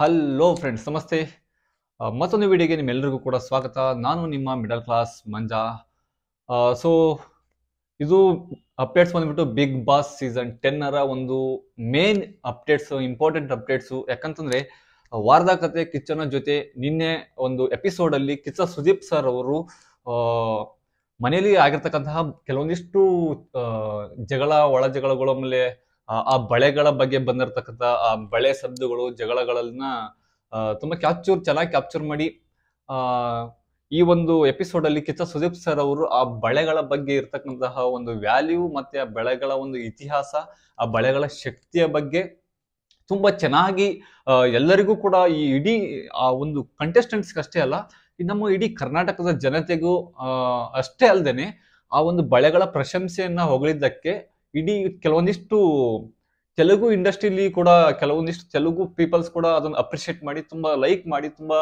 Hello friends ನಮಸ್ತೆ. ಮತ್ತೊಂದು ವಿಡಿಯೋಗೆ ನಿಮ್ಮೆಲ್ಲರಿಗೂ ಕೂಡ ಸ್ವಾಗತ. ನಾನು ನಿಮ್ಮ ಮಿಡಲ್ ಕ್ಲಾಸ್ ಮಂಜಾ. ಸೊ ಇದು ಅಪ್ಡೇಟ್ಸ್ ಬಂದ್ಬಿಟ್ಟು ಬಿಗ್ ಬಾಸ್ ಸೀಸನ್ ಟೆನ್ನರ ಒಂದು ಮೇನ್ ಅಪ್ಡೇಟ್ಸು ಇಂಪಾರ್ಟೆಂಟ್ ಅಪ್ಡೇಟ್ಸು ಯಾಕಂತಂದರೆ ವಾರದ ಕತೆ ಕಿಚ್ಚನ ಜೊತೆ ನಿನ್ನೆ ಒಂದು ಎಪಿಸೋಡಲ್ಲಿ ಕಿಚ್ಚ ಸುದೀಪ್ ಸರ್ ಅವರು ಮನೆಯಲ್ಲಿ ಆಗಿರ್ತಕ್ಕಂತಹ ಕೆಲವೊಂದಿಷ್ಟು ಜಗಳ, ಒಳ ಜಗಳಗಳು ಆಮೇಲೆ ಆ ಬಳೆಗಳ ಬಗ್ಗೆ ಬಂದಿರತಕ್ಕಂಥ, ಆ ಬಳೆ ಶಬ್ದಗಳು ಜಗಳಗಳನ್ನ ತುಂಬಾ ಕ್ಯಾಪ್ಚರ್ ಚೆನ್ನಾಗಿ ಕ್ಯಾಪ್ಚರ್ ಮಾಡಿ, ಆ, ಈ ಒಂದು ಎಪಿಸೋಡ್ ಅಲ್ಲಿ ಕಿಚ್ಚ ಸುದೀಪ್ ಸರ್ ಅವರು ಆ ಬಳೆಗಳ ಬಗ್ಗೆ ಇರ್ತಕ್ಕಂತಹ ಒಂದು ವ್ಯಾಲ್ಯೂ ಮತ್ತೆ ಆ ಬೆಳೆಗಳ ಒಂದು ಇತಿಹಾಸ, ಆ ಬಳೆಗಳ ಶಕ್ತಿಯ ಬಗ್ಗೆ ತುಂಬಾ ಚೆನ್ನಾಗಿ ಎಲ್ಲರಿಗೂ ಕೂಡ ಈ ಇಡೀ, ಆ ಒಂದು ಕಂಟೆಸ್ಟೆಂಟ್ಸ್ ಅಷ್ಟೇ ಅಲ್ಲ ನಮ್ಮ ಇಡೀ ಕರ್ನಾಟಕದ ಜನತೆಗೂ ಅಷ್ಟೇ ಅಲ್ಲದೇನೆ ಆ ಒಂದು ಬಳೆಗಳ ಪ್ರಶಂಸೆಯನ್ನ ಹೊಗಳಿದ್ದಕ್ಕೆ ಇಡೀ ಕೆಲವೊಂದಿಷ್ಟು ತೆಲುಗು ಇಂಡಸ್ಟ್ರಿಲಿ ಕೂಡ ಕೆಲವೊಂದಿಷ್ಟು ತೆಲುಗು ಪೀಪಲ್ಸ್ ಕೂಡ ಅದನ್ನು ಅಪ್ರಿಷಿಯೇಟ್ ಮಾಡಿ, ತುಂಬಾ ಲೈಕ್ ಮಾಡಿ, ತುಂಬಾ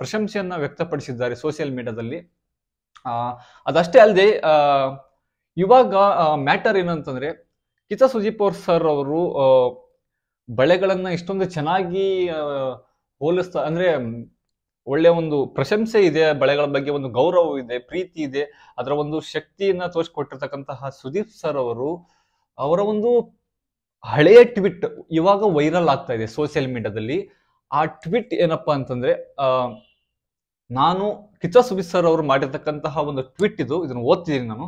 ಪ್ರಶಂಸೆಯನ್ನು ವ್ಯಕ್ತಪಡಿಸಿದ್ದಾರೆ ಸೋಷಿಯಲ್ ಮೀಡಿಯಾದಲ್ಲಿ. ಅದಷ್ಟೇ ಅಲ್ಲದೆ ಇವಾಗ ಮ್ಯಾಟರ್ ಏನಂತಂದ್ರೆ ಕಿತ ಸುಜೀಪ್ ಅವ್ರ ಸರ್ ಅವರು ಬಳೆಗಳನ್ನು ಇಷ್ಟೊಂದು ಚೆನ್ನಾಗಿ ಹೋಲಿಸ್ತಾ, ಅಂದ್ರೆ ಮ್, ಒಳ್ಳೆ ಒಂದು ಪ್ರಶಂಸೆ ಇದೆ ಬಳೆಗಳ ಬಗ್ಗೆ ಒಂದು ಗೌರವ ಇದೆ ಪ್ರೀತಿ ಇದೆ. ಅದರ ಒಂದು ಶಕ್ತಿಯನ್ನ ತೋರಿಸ್ಕೊಟ್ಟಿರ್ತಕ್ಕಂತಹ ಸುದೀಪ್ ಸರ್ ಅವರು ಅವರ ಒಂದು ಹಳೆಯ ಟ್ವಿಟ್ ಇವಾಗ ವೈರಲ್ ಆಗ್ತಾ ಇದೆ ಸೋಷಿಯಲ್ ಮೀಡಿಯಾದಲ್ಲಿ. ಆ ಟ್ವಿಟ್ ಏನಪ್ಪಾ ಅಂತಂದ್ರೆ ನಾನು ಕಿಚ್ಚ ಸುದೀಪ್ ಸರ್ ಅವರು ಮಾಡಿರ್ತಕ್ಕಂತಹ ಒಂದು ಟ್ವಿಟ್ ಇದು ಇದನ್ನು ಓದ್ತಿದ್ದೀನಿ ನಾನು.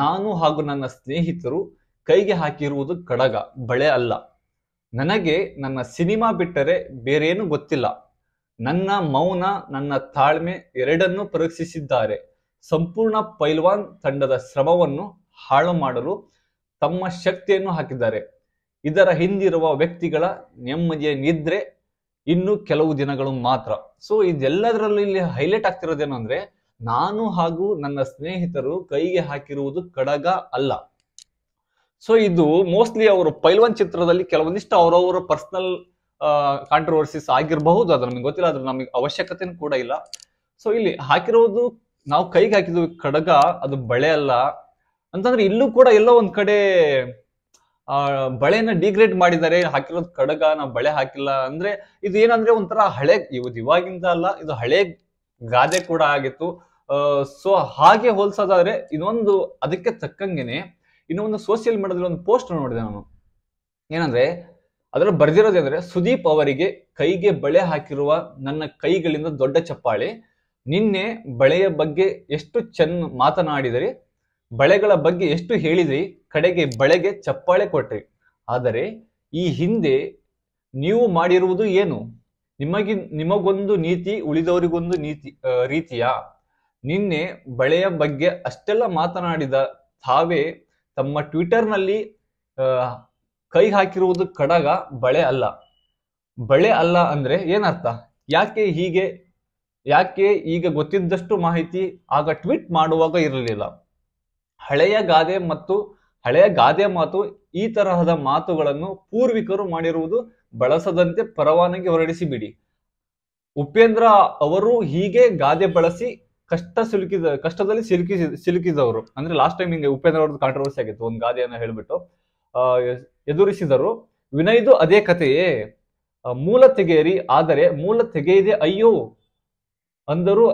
ನಾನು ಹಾಗೂ ನನ್ನ ಸ್ನೇಹಿತರು ಕೈಗೆ ಹಾಕಿರುವುದು ಕಡಗ ಬಳೆ ಅಲ್ಲ. ನನಗೆ ನನ್ನ ಸಿನಿಮಾ ಬಿಟ್ಟರೆ ಬೇರೇನು ಗೊತ್ತಿಲ್ಲ. ನನ್ನ ಮೌನ, ನನ್ನ ತಾಳ್ಮೆ ಎರಡನ್ನೂ ಪರೀಕ್ಷಿಸಿದ್ದಾರೆ. ಸಂಪೂರ್ಣ ಪೈಲ್ವಾನ್ ತಂಡದ ಶ್ರಮವನ್ನು ಹಾಳು ಮಾಡಲು ತಮ್ಮ ಶಕ್ತಿಯನ್ನು ಹಾಕಿದ್ದಾರೆ. ಇದರ ಹಿಂದಿರುವ ವ್ಯಕ್ತಿಗಳ ನೆಮ್ಮದಿಯ ನಿದ್ರೆ ಇನ್ನು ಕೆಲವು ದಿನಗಳು ಮಾತ್ರ. ಸೊ ಇದೆಲ್ಲದರಲ್ಲೂ ಇಲ್ಲಿ ಹೈಲೈಟ್ ಆಗ್ತಿರೋದೇನು ಅಂದ್ರೆ, ನಾನು ಹಾಗೂ ನನ್ನ ಸ್ನೇಹಿತರು ಕೈಗೆ ಹಾಕಿರುವುದು ಕಡಗ ಅಲ್ಲ. ಸೊ ಇದು ಮೋಸ್ಟ್ಲಿ ಅವರು ಪೈಲ್ವಾನ್ ಚಿತ್ರದಲ್ಲಿ ಕೆಲವೊಂದಿಷ್ಟು ಅವರವರ ಪರ್ಸನಲ್ ಕಾಂಟ್ರವರ್ಸಿಸ್ ಆಗಿರಬಹುದು, ಅದು ನಮಗೆ ಗೊತ್ತಿಲ್ಲ ಅದ್ರ ನಮಗೆ ಅವಶ್ಯಕತೆ ಕೂಡ ಇಲ್ಲ. ಸೊ ಇಲ್ಲಿ ಹಾಕಿರೋದು ನಾವು ಕೈಗೆ ಹಾಕಿದ್ವಿ ಕಡಗ ಅದು ಬಳೆ ಅಲ್ಲ. ಅಂತಂದ್ರೆ ಇಲ್ಲೂ ಕೂಡ ಎಲ್ಲೋ ಒಂದ್ ಕಡೆ, ಆ, ಬಳೆನ ಡಿಗ್ರೇಡ್ ಮಾಡಿದ್ದಾರೆ, ಹಾಕಿರೋದು ಕಡಗ ನಾವು ಬಳೆ ಹಾಕಿಲ್ಲ. ಅಂದ್ರೆ ಇದು ಏನಂದ್ರೆ ಒಂಥರ ಹಳೆ ಇವತ್ತು ಇವಾಗಿಂದ ಅಲ್ಲ, ಇದು ಹಳೆ ಗಾದೆ ಕೂಡ ಆಗಿತ್ತು. ಸೊ ಹಾಗೆ ಹೋಲ್ಸೋದಾದ್ರೆ ಇನ್ನೊಂದು, ಅದಕ್ಕೆ ತಕ್ಕಂಗೆನೆ ಇನ್ನೊಂದು ಸೋಷಿಯಲ್ ಮೀಡಿಯಾದಲ್ಲಿ ಒಂದು ಪೋಸ್ಟ್ ನೋಡಿದೆ ನಾನು. ಏನಂದ್ರೆ ಅದ್ರಲ್ಲಿ ಬರ್ದಿರೋದೇಂದ್ರೆ ಸುದೀಪ್ ಅವರಿಗೆ ಕೈಗೆ ಬಳೆ ಹಾಕಿರುವ ನನ್ನ ಕೈಗಳಿಂದ ದೊಡ್ಡ ಚಪ್ಪಾಳೆ. ನಿನ್ನೆ ಬಳೆಯ ಬಗ್ಗೆ ಎಷ್ಟು ಚೆನ್ನ ಮಾತನಾಡಿದರೆ, ಬಳೆಗಳ ಬಗ್ಗೆ ಎಷ್ಟು ಹೇಳಿದ್ರಿ, ಕಡೆಗೆ ಬಳೆಗೆ ಚಪ್ಪಾಳೆ ಕೊಟ್ರಿ. ಆದರೆ ಈ ಹಿಂದೆ ನೀವು ಮಾಡಿರುವುದು ಏನು? ನಿಮಗೆ, ನಿಮಗೊಂದು ನೀತಿ, ಉಳಿದವರಿಗೊಂದು ನೀತಿ ರೀತಿಯ? ನಿನ್ನೆ ಬಳೆಯ ಬಗ್ಗೆ ಅಷ್ಟೆಲ್ಲ ಮಾತನಾಡಿದ ತಾವೇ ತಮ್ಮ ಟ್ವಿಟರ್ನಲ್ಲಿ ಕೈ ಹಾಕಿರುವುದು ಕಡಗ ಬಳೆ ಅಲ್ಲ. ಬಳೆ ಅಲ್ಲ ಅಂದ್ರೆ ಏನರ್ಥ? ಯಾಕೆ ಹೀಗೆ, ಯಾಕೆ ಈಗ ಗೊತ್ತಿದ್ದಷ್ಟು ಮಾಹಿತಿ ಆಗ ಟ್ವೀಟ್ ಮಾಡುವಾಗ ಇರಲಿಲ್ಲ. ಹಳೆಯ ಗಾದೆ ಮತ್ತು ಹಳೆಯ ಗಾದೆ ಮಾತು, ಈ ತರಹದ ಮಾತುಗಳನ್ನು ಪೂರ್ವಿಕರು ಮಾಡಿರುವುದು ಬಳಸದಂತೆ ಪರವಾನಗಿ ಹೊರಡಿಸಿ ಬಿಡಿ ಉಪೇಂದ್ರ ಅವರು ಹೀಗೆ ಗಾದೆ ಬಳಸಿ ಕಷ್ಟ ಸಿಲುಕಿದ, ಕಷ್ಟದಲ್ಲಿ ಸಿಲುಕಿಸಿ, ಸಿಲುಕಿದವರು. ಅಂದ್ರೆ ಲಾಸ್ಟ್ ಟೈಮ್ ಹಿಂಗೆ ಉಪೇಂದ್ರ ಅವ್ರದ್ದು ಕಾಂಟ್ರವರ್ಸಿ ಆಗಿತ್ತು, ಒಂದು ಗಾದೆಯನ್ನು ಹೇಳ್ಬಿಟ್ಟು. ಎದುರಿಸಿದರು. ವಿನಯ್ದು ಅದೇ ಕಥೆಯೇ ಮೂಲ ತೆಗೆಯಿರಿ, ಆದರೆ ಮೂಲ ತೆಗೆಯದೆ ಅಯ್ಯೋ ಅಂದರು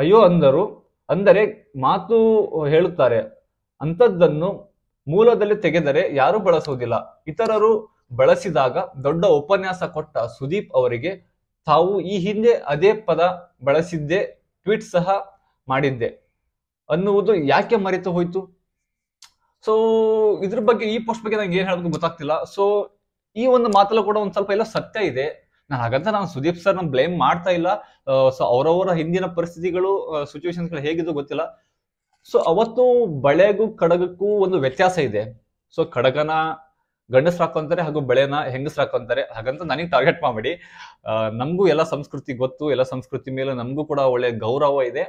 ಅಯ್ಯೋ ಅಂದರು. ಅಂದರೆ ಮಾತು ಹೇಳುತ್ತಾರೆ, ಅಂಥದ್ದನ್ನು ಮೂಲದಲ್ಲಿ ತೆಗೆದರೆ ಯಾರು ಬಳಸುವುದಿಲ್ಲ. ಇತರರು ಬಳಸಿದಾಗ ದೊಡ್ಡ ಉಪನ್ಯಾಸ ಕೊಟ್ಟ ಸುದೀಪ್ ಅವರಿಗೆ ತಾವು ಈ ಹಿಂದೆ ಅದೇ ಪದ ಬಳಸಿದ್ದೆ, ಟ್ವೀಟ್ ಸಹ ಮಾಡಿದ್ದೆ. ಅನ್ನುವುದು ಯಾಕೆ ಮರೆತು ಹೋಯ್ತು ಸೊ ಇದ್ರ ಬಗ್ಗೆ ಈ ಪೋಸ್ಟ್ ಬಗ್ಗೆ ನಂಗೆ ಏನ್ ಹೇಳೋದು ಗೊತ್ತಾಗ್ತಿಲ್ಲ. ಸೊ ಈ ಒಂದು ಮಾತಲ್ಲೂ ಕೂಡ ಒಂದ್ ಸ್ವಲ್ಪ ಎಲ್ಲ ಸತ್ಯ ಇದೆ. ನಾನು ಹಾಗಂತ ನಾನು ಸುದೀಪ್ ಸರ್ ಬ್ಲೇಮ್ ಮಾಡ್ತಾ ಇಲ್ಲ. ಸೊ ಅವರವರ ಹಿಂದಿನ ಪರಿಸ್ಥಿತಿಗಳು ಸಿಚುವೇಶನ್ಗಳು ಹೇಗಿದ್ದು ಗೊತ್ತಿಲ್ಲ. ಸೊ ಅವತ್ತು ಬಳೆಗೂ ಕಡಗಕ್ಕೂ ಒಂದು ವ್ಯತ್ಯಾಸ ಇದೆ. ಸೊ ಕಡಗನ ಗಂಡಸ್ರು ಹಾಕೊಂತಾರೆ ಹಾಗೂ ಬಳೆನ ಹೆಂಗಸ್ರು ಹಾಕೊಂತಾರೆ. ಹಾಗಂತ ನನಗೆ ಟಾರ್ಗೆಟ್ ಮಾಡಬೇಡಿ. ನಮಗೂ ಎಲ್ಲ ಸಂಸ್ಕೃತಿ ಗೊತ್ತು, ಎಲ್ಲ ಸಂಸ್ಕೃತಿ ಮೇಲೆ ನಮಗೂ ಕೂಡ ಒಳ್ಳೆ ಗೌರವ ಇದೆ.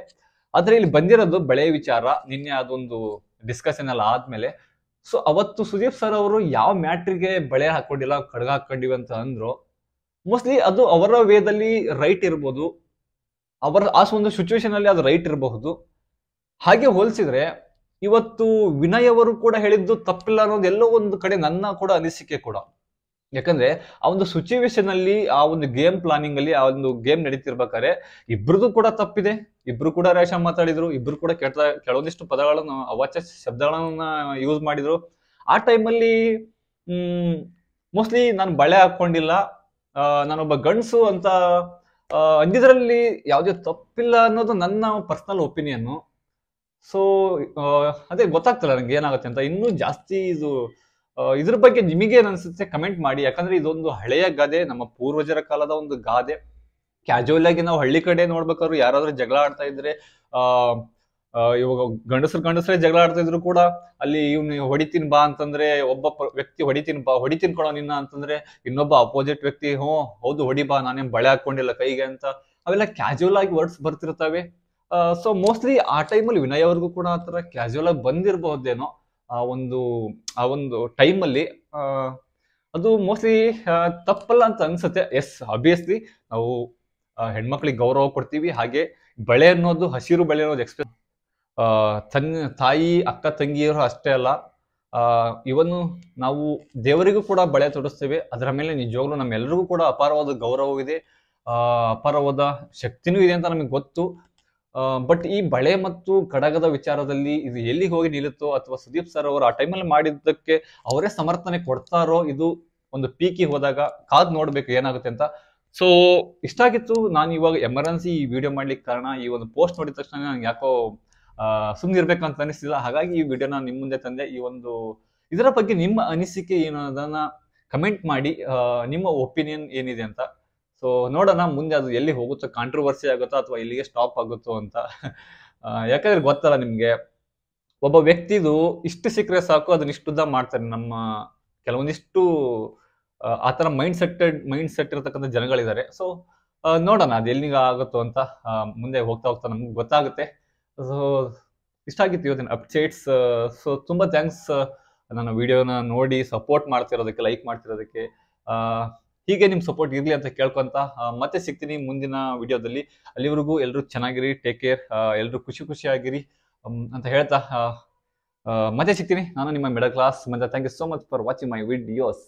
ಆದರೆ ಇಲ್ಲಿ ಬಂದಿರೋದು ಬಳೆ ವಿಚಾರ. ನಿನ್ನೆ ಅದೊಂದು ಡಿಸ್ಕಷನ್ ಎಲ್ಲ ಆದ್ಮೇಲೆ ಸೊ ಅವತ್ತು ಸುದೀಪ್ ಸರ್ ಅವರು ಯಾವ ಮ್ಯಾಟ್ರಿಗೆ ಬಳೆ ಹಾಕೊಂಡಿಲ್ಲ, ಕಡಗ ಹಾಕೊಂಡಿವಿ ಅಂತ ಅಂದ್ರು ಮೋಸ್ಟ್ಲಿ ಅದು ಅವರ ವೇದಲ್ಲಿ ರೈಟ್ ಇರ್ಬೋದು, ಅವರ, ಆ ಒಂದು ಸಿಚುವೇಶನ್ ಅಲ್ಲಿ ಅದು ರೈಟ್ ಇರಬಹುದು. ಹಾಗೆ ಹೋಲಿಸಿದ್ರೆ, ಇವತ್ತು ವಿನಯ್ ಅವರು ಕೂಡ ಹೇಳಿದ್ದು ತಪ್ಪಿಲ್ಲ ಅನ್ನೋದು ಎಲ್ಲೋ ಒಂದು ಕಡೆ ನನ್ನ ಕೂಡ ಅನಿಸಿಕೆ ಕೂಡ. ಯಾಕಂದ್ರೆ ಆ ಒಂದು ಸಿಚುವೇಶನ್ ಅಲ್ಲಿ, ಆ ಒಂದು ಗೇಮ್ ಪ್ಲಾನಿಂಗ್ ಅಲ್ಲಿ, ಆ ಒಂದು ಗೇಮ್ ನಡೀತಿರ್ಬೇಕಾದ್ರೆ ಇಬ್ರದ್ದು ಕೂಡ ತಪ್ಪಿದೆ. ಇಬ್ರು ಕೂಡ ರೇಷ ಮಾತಾಡಿದ್ರು, ಇಬ್ರು ಕೂಡ ಕೆಟ್ಟ, ಕೆಲವೊಂದಿಷ್ಟು ಪದಗಳನ್ನು, ಅವಾಚ್ಯ ಶಬ್ದಗಳನ್ನ ಯೂಸ್ ಮಾಡಿದ್ರು. ಆ ಟೈಮಲ್ಲಿ ಹ್ಮ್ ಮೋಸ್ಟ್ಲಿ ನಾನು ಬಳೆ ಹಾಕೊಂಡಿಲ್ಲ. ನಾನೊಬ್ಬ ಗಂಡ್ಸು ಅಂತ ಅಂದಿದ್ರಲ್ಲಿ ಯಾವುದೇ ತಪ್ಪಿಲ್ಲ ಅನ್ನೋದು ನನ್ನ ಪರ್ಸನಲ್ ಒಪಿನಿಯನ್ನು ಸೊ ಅದೇ ಗೊತ್ತಾಗ್ತಿಲ್ಲ ನನಗೆ ಏನಾಗುತ್ತೆ ಅಂತ. ಇನ್ನೂ ಜಾಸ್ತಿ ಇದು ಇದ್ರ ಬಗ್ಗೆ ನಿಮಗೆ ಏನನ್ಸುತ್ತೆ ಕಮೆಂಟ್ ಮಾಡಿ. ಯಾಕಂದ್ರೆ ಇದೊಂದು ಹಳೆಯ ಗಾದೆ, ನಮ್ಮ ಪೂರ್ವಜರ ಕಾಲದ ಒಂದು ಗಾದೆ. ಕ್ಯಾಜುವಲ್ ಆಗಿ ನಾವು ಹಳ್ಳಿ ಕಡೆ ನೋಡ್ಬೇಕಾದ್ರು ಯಾರಾದ್ರೂ ಜಗಳ ಆಡ್ತಾ ಇದ್ರೆ, ಆ ಇವಾಗ ಗಂಡಸರು ಗಂಡಸರೇ ಜಗಳ ಆಡ್ತಾ ಇದ್ರು ಕೂಡ, ಅಲ್ಲಿ ಇವ್ನು ಹೊಡಿತೀನಿ ಬಾ ಅಂತಂದ್ರೆ, ಒಬ್ಬ ವ್ಯಕ್ತಿ ಹೊಡಿತೀನಿ ಬಾ, ಹೊಡಿತೀನ್ ಕೊಡೋ ನಿನ್ನ ಅಂತಂದ್ರೆ, ಇನ್ನೊಬ್ಬ ಅಪೋಸಿಟ್ ವ್ಯಕ್ತಿ, ಹ್ಞೂ, ಹೌದು, ಹೊಡಿ ಬಾ, ನಾನೇನ್ ಬಳೆ ಹಾಕೊಂಡಿಲ್ಲ ಕೈಗೆ ಅಂತ. ಅವೆಲ್ಲ ಕ್ಯಾಜುವಲ್ ಆಗಿ ವರ್ಡ್ಸ್ ಬರ್ತಿರ್ತಾವೆ ಸೊ ಮೋಸ್ಟ್ಲಿ ಆ ಟೈಮಲ್ಲಿ ವಿನಯ್ ಅವ್ರಿಗೂ ಕೂಡ ಆ ಥರ ಕ್ಯಾಜುವಲ್ ಆಗಿ ಬಂದಿರಬಹುದೇನೋ. ಆ ಒಂದು ಆ ಒಂದು ಟೈಮಲ್ಲಿ ಅದು ಮೋಸ್ಟ್ಲಿ ತಪ್ಪಲ್ಲ ಅಂತ ಅನ್ಸುತ್ತೆ. ಎಸ್ ಅಬ್ವಿಯಸ್ಲಿ ನಾವು ಹೆಣ್ಮಕ್ಳಿಗೆ ಗೌರವ ಕೊಡ್ತೀವಿ. ಹಾಗೆ ಬಳೆ ಅನ್ನೋದು, ಹಸಿರು ಬೆಳೆ ಅನ್ನೋದು ಎಕ್ಸ್ಪ್ರೆಸ್ ತನ್, ತಾಯಿ, ಅಕ್ಕ, ತಂಗಿಯರು ಅಷ್ಟೇ ಅಲ್ಲ. ಇವನು ನಾವು ದೇವರಿಗೂ ಕೂಡ ಬಳೆ ತೊಡಿಸ್ತೇವೆ. ಅದರ ಮೇಲೆ ನಿಜವಾಗ್ಲೂ ನಮ್ಮೆಲ್ಲರಿಗೂ ಕೂಡ ಅಪಾರವಾದ ಗೌರವವಿದೆ. ಅಪಾರವಾದ ಶಕ್ತಿನೂ ಇದೆ ಅಂತ ನಮಗೆ ಗೊತ್ತು. ಬಟ್ ಈ ಬಳೆ ಮತ್ತು ಕಡಗದ ವಿಚಾರದಲ್ಲಿ ಇದು ಎಲ್ಲಿಗೆ ಹೋಗಿ ನಿಲ್ಲುತ್ತೋ ಅಥವಾ ಸುದೀಪ್ ಸರ್ ಅವರು ಆ ಟೈಮಲ್ಲಿ ಮಾಡಿದ್ದಕ್ಕೆ ಅವರೇ ಸಮರ್ಥನೆ ಕೊಡ್ತಾರೋ ಇದು ಒಂದು ಪೀಕಿ ಹೋದಾಗ ಕಾದ್ ನೋಡ್ಬೇಕು ಏನಾಗುತ್ತೆ ಅಂತ. ಸೊ ಇಷ್ಟಾಗಿತ್ತು ನಾನು ಇವಾಗ ಎಮರ್ಜೆನ್ಸಿ ಈ ವಿಡಿಯೋ ಮಾಡ್ಲಿಕ್ಕೆ ಕಾರಣ ಈ ಒಂದು ಪೋಸ್ಟ್ ನೋಡಿದ ತಕ್ಷಣ ನಂಗೆ ಯಾಕೋ ಅಂತ ಅನಿಸ್ತಿಲ್ಲ ಹಾಗಾಗಿ ಈ ವಿಡಿಯೋನ ನಿಮ್ಮ ಮುಂದೆ ತಂದೆ ಈ ಒಂದು ಇದರ ಬಗ್ಗೆ ನಿಮ್ಮ ಅನಿಸಿಕೆ ಏನು ಕಮೆಂಟ್ ಮಾಡಿ ನಿಮ್ಮ ಒಪಿನಿಯನ್ ಏನಿದೆ ಅಂತ. ಸೊ ನೋಡೋಣ ಮುಂದೆ ಅದು ಎಲ್ಲಿ ಹೋಗುತ್ತೋ ಕಾಂಟ್ರವರ್ಸಿ ಆಗುತ್ತೋ ಅಥವಾ ಇಲ್ಲಿಗೆ ಸ್ಟಾಪ್ ಆಗುತ್ತೋ ಅಂತ. ಯಾಕಂದ್ರೆ ಗೊತ್ತಲ್ಲ ನಿಮಗೆ ಒಬ್ಬ ವ್ಯಕ್ತಿದು ಇಷ್ಟು ಸಿಕ್ಕರೆ ಸಾಕು ಅದನ್ನ ಇಷ್ಟುದ್ದ ಮಾಡ್ತಾರೆ. ನಮ್ಮ ಕೆಲವೊಂದಿಷ್ಟು ಆ, ಥರ ಮೈಂಡ್ ಸೆಟ್ಟೆಡ್ ಮೈಂಡ್ ಸೆಟ್ ಇರತಕ್ಕಂಥ ಜನಗಳಿದ್ದಾರೆ. ಸೊ ನೋಡೋಣ ಅದು ಎಲ್ಲಿಗೆ ಆಗುತ್ತೋ ಅಂತ ಮುಂದೆ ಹೋಗ್ತಾ ಹೋಗ್ತಾ ನಮ್ಗೆ ಗೊತ್ತಾಗುತ್ತೆ. ಸೊ ಇಷ್ಟ ಆಗಿತ್ತು ಇವತ್ತಿನ ಅಪ್ಡೇಟ್ಸ್ ಸೊ ತುಂಬ ಥ್ಯಾಂಕ್ಸ್ ನನ್ನ ವಿಡಿಯೋನ ನೋಡಿ ಸಪೋರ್ಟ್ ಮಾಡ್ತಿರೋದಕ್ಕೆ ಲೈಕ್ ಮಾಡ್ತಿರೋದಕ್ಕೆ. ಹೀಗೆ ನಿಮ್ ಸಪೋರ್ಟ್ ಇರಲಿ ಅಂತ ಕೇಳ್ಕೊಂತ ಮತ್ತೆ ಸಿಗ್ತೀನಿ ಮುಂದಿನ ವಿಡಿಯೋದಲ್ಲಿ. ಅಲ್ಲಿವರೆಗೂ ಎಲ್ಲರೂ ಚೆನ್ನಾಗಿರಿ ಟೇಕ್ ಕೇರ್ ಎಲ್ಲರೂ ಖುಷಿ ಖುಷಿಯಾಗಿರಿ ಅಂತ ಹೇಳ್ತಾ ಮತ್ತೆ ಸಿಗ್ತೀನಿ. ನಾನು ನಿಮ್ಮ ಮಿಡಲ್ ಕ್ಲಾಸ್ ಮತ್ತೆ thank you so much for watching my videos